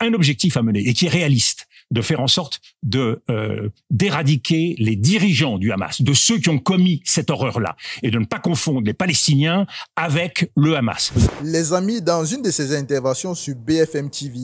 un objectif à mener et qui est réaliste de faire en sorte euh, d'éradiquer les dirigeants du Hamas, de ceux qui ont commis cette horreur-là, et de ne pas confondre les Palestiniens avec le Hamas. Les amis, dans une de ses interventions sur BFM TV,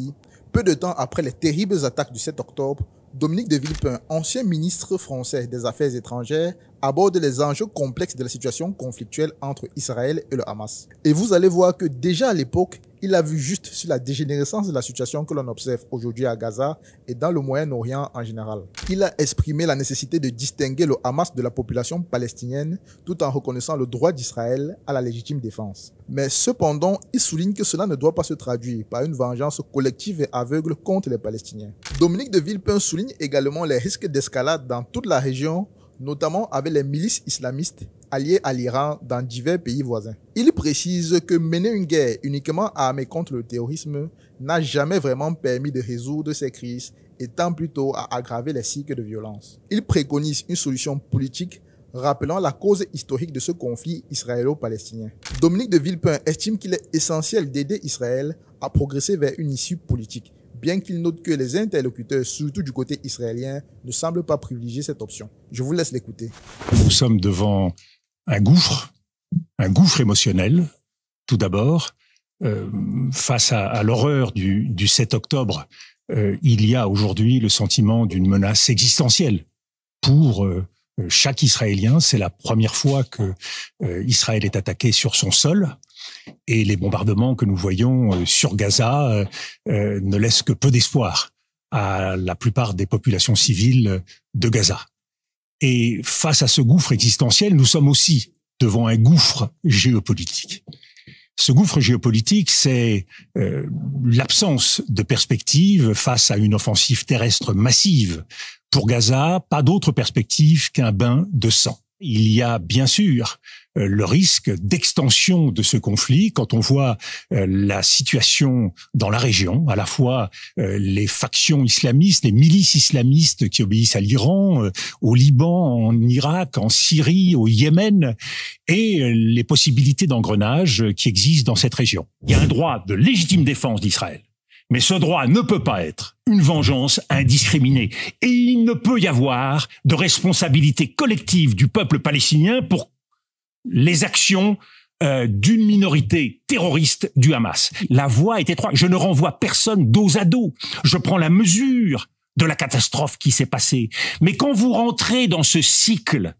peu de temps après les terribles attaques du 7 octobre, Dominique de Villepin, ancien ministre français des Affaires étrangères, aborde les enjeux complexes de la situation conflictuelle entre Israël et le Hamas. Et vous allez voir que déjà à l'époque, il a vu juste sur la dégénérescence de la situation que l'on observe aujourd'hui à Gaza et dans le Moyen-Orient en général. Il a exprimé la nécessité de distinguer le Hamas de la population palestinienne tout en reconnaissant le droit d'Israël à la légitime défense. Mais cependant, il souligne que cela ne doit pas se traduire par une vengeance collective et aveugle contre les Palestiniens. Dominique de Villepin souligne également les risques d'escalade dans toute la région notamment avec les milices islamistes alliées à l'Iran dans divers pays voisins. Il précise que mener une guerre uniquement armée contre le terrorisme n'a jamais vraiment permis de résoudre ces crises et tend plutôt à aggraver les cycles de violence. Il préconise une solution politique rappelant la cause historique de ce conflit israélo-palestinien. Dominique de Villepin estime qu'il est essentiel d'aider Israël à progresser vers une issue politique bien qu'il note que les interlocuteurs, surtout du côté israélien, ne semblent pas privilégier cette option. Je vous laisse l'écouter. Nous sommes devant un gouffre, un gouffre émotionnel, tout d'abord. Euh, face à, l'horreur du, 7 octobre, euh, il y a aujourd'hui le sentiment d'une menace existentielle pour euh, chaque Israélien. C'est la première fois que Israël est attaqué sur son sol et les bombardements que nous voyons euh, sur Gaza euh, euh, ne laissent que peu d'espoir à la plupart des populations civiles de Gaza. Et face à ce gouffre existentiel, nous sommes aussi devant un gouffre géopolitique. Ce gouffre géopolitique, c'est l'absence de perspective face à une offensive terrestre massive. Pour Gaza, pas d'autre perspective qu'un bain de sang. Il y a bien sûr euh, le risque d'extension de ce conflit quand on voit euh, la situation dans la région, à la fois euh, les factions islamistes, les milices islamistes qui obéissent à l'Iran, au Liban, en Irak, en Syrie, au Yémen, et les possibilités d'engrenage qui existent dans cette région. Il y a un droit de légitime défense d'Israël. Mais ce droit ne peut pas être une vengeance indiscriminée. Et il ne peut y avoir de responsabilité collective du peuple palestinien pour les actions euh, d'une minorité terroriste du Hamas. La voie est étroite. Je ne renvoie personne dos à dos. Je prends la mesure de la catastrophe qui s'est passée. Mais quand vous rentrez dans ce cycle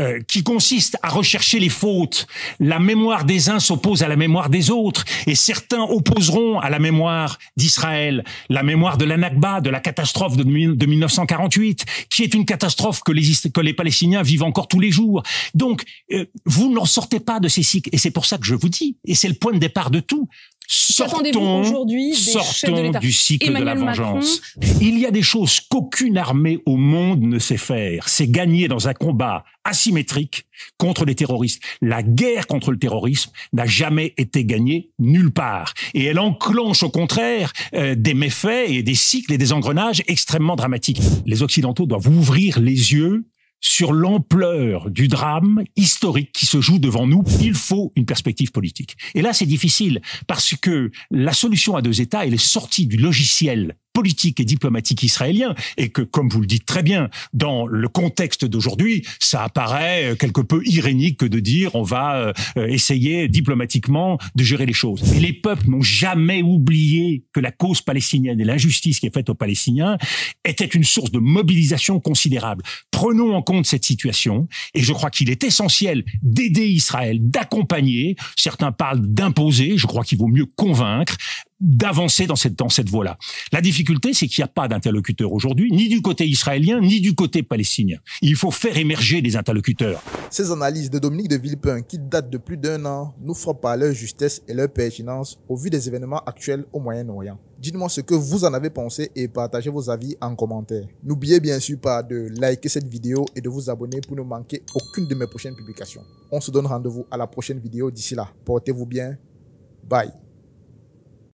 euh, qui consiste à rechercher les fautes. La mémoire des uns s'oppose à la mémoire des autres, et certains opposeront à la mémoire d'Israël la mémoire de l'Anakba, de la catastrophe de, 1948, qui est une catastrophe que les, que les Palestiniens vivent encore tous les jours. Donc, euh, vous n'en sortez pas de ces cycles, et c'est pour ça que je vous dis, et c'est le point de départ de tout, Sortons, aujourd'hui sortons du cycle de la vengeance. Il y a des choses qu'aucune armée au monde ne sait faire. C'est gagner dans un combat asymétrique contre les terroristes. La guerre contre le terrorisme n'a jamais été gagnée nulle part. Et elle enclenche au contraire euh, des méfaits et des cycles et des engrenages extrêmement dramatiques. Les Occidentaux doivent ouvrir les yeux sur l'ampleur du drame historique qui se joue devant nous, il faut une perspective politique. Et là, c'est difficile parce que la solution à deux États, elle est sortie du logiciel politique et diplomatique israélien et que, comme vous le dites très bien, dans le contexte d'aujourd'hui, ça apparaît quelque peu irénique que de dire on va euh, essayer diplomatiquement de gérer les choses. Mais les peuples n'ont jamais oublié que la cause palestinienne et l'injustice qui est faite aux Palestiniens était une source de mobilisation considérable. Prenons en compte cette situation et je crois qu'il est essentiel d'aider Israël, d'accompagner. Certains parlent d'imposer. Je crois qu'il vaut mieux convaincre d'avancer dans cette, dans cette voie-là. La difficulté, c'est qu'il n'y a pas d'interlocuteur aujourd'hui, ni du côté israélien, ni du côté palestinien. Il faut faire émerger des interlocuteurs. Ces analyses de Dominique de Villepin, qui datent de plus d'un an, nous frappent par leur justesse et leur pertinence au vu des événements actuels au Moyen-Orient. Dites-moi ce que vous en avez pensé et partagez vos avis en commentaire. N'oubliez bien sûr pas de liker cette vidéo et de vous abonner pour ne manquer aucune de mes prochaines publications. On se donne rendez-vous à la prochaine vidéo. D'ici là, portez-vous bien. Bye.